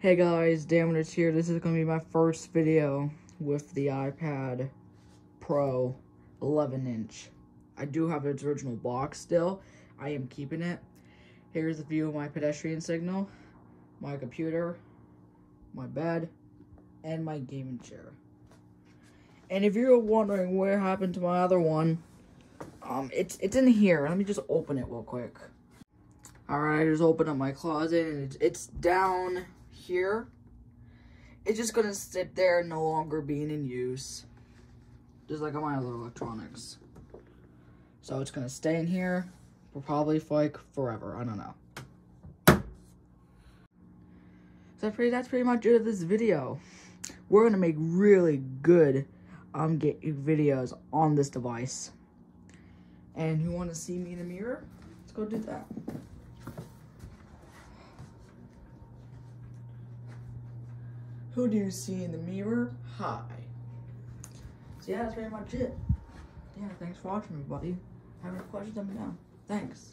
Hey guys, Daminich here. This is going to be my first video with the iPad Pro 11 inch. I do have its original box still. I am keeping it. Here's a view of my pedestrian signal, my computer, my bed, and my gaming chair. And if you're wondering where happened to my other one, um, it's it's in here. Let me just open it real quick. All right, I just opened up my closet, and it's, it's down here. It's just gonna sit there, no longer being in use, just like all my other electronics. So it's gonna stay in here for probably for like forever. I don't know. So that's pretty, that's pretty much it of this video. We're gonna make really good um get videos on this device. And you want to see me in the mirror? Let's go do that. Who do you see in the mirror? Hi. So yeah, that's pretty much it. Yeah, thanks for watching, everybody. Have any questions, let me know. Thanks.